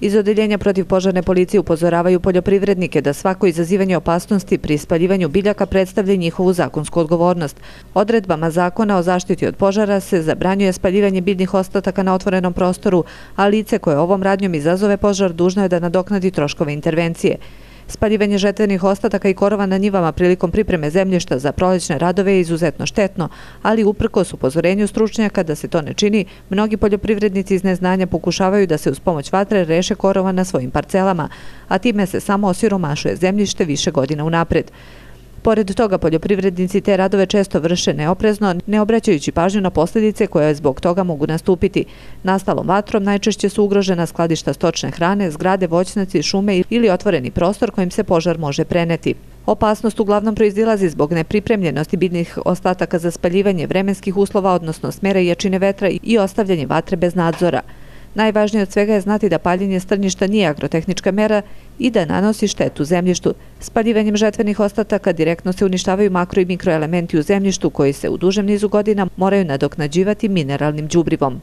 Iz odeljenja protiv požarne policije upozoravaju poljoprivrednike da svako izazivanje opasnosti pri spaljivanju biljaka predstavlja njihovu zakonsku odgovornost. Odredbama zakona o zaštiti od požara se zabranjuje spaljivanje biljnih ostataka na otvorenom prostoru, a lice koje ovom radnjom izazove požar dužno je da nadoknadi troškove intervencije. Spaljivanje žetvenih ostataka i korova na njivama prilikom pripreme zemljišta za prolećne radove je izuzetno štetno, ali uprko upozorenju stručnjaka da se to ne čini, mnogi poljoprivrednici iz neznanja pokušavaju da se uz pomoć vatre reše korova na svojim parcelama, a time se samo osiromašuje zemljište više godina unapred. Pored toga, poljoprivrednici te radove često vrše neoprezno, ne obraćajući pažnju na posljedice koje zbog toga mogu nastupiti. Nastalom vatrom najčešće su ugrožena skladišta stočne hrane, zgrade, voćnaci, šume ili otvoreni prostor kojim se požar može preneti. Opasnost uglavnom proizdilazi zbog nepripremljenosti biljnih ostataka za spaljivanje vremenskih uslova, odnosno smera i jačine vetra i ostavljanje vatre bez nadzora. Najvažnije od svega je znati da paljenje strnjišta nije agrotehnička mera i da nanosi štetu zemljištu. Spaljivanjem žetvenih ostataka direktno se uništavaju makro i mikroelementi u zemljištu koji se u dužem nizu godina moraju nadoknađivati mineralnim džubrivom.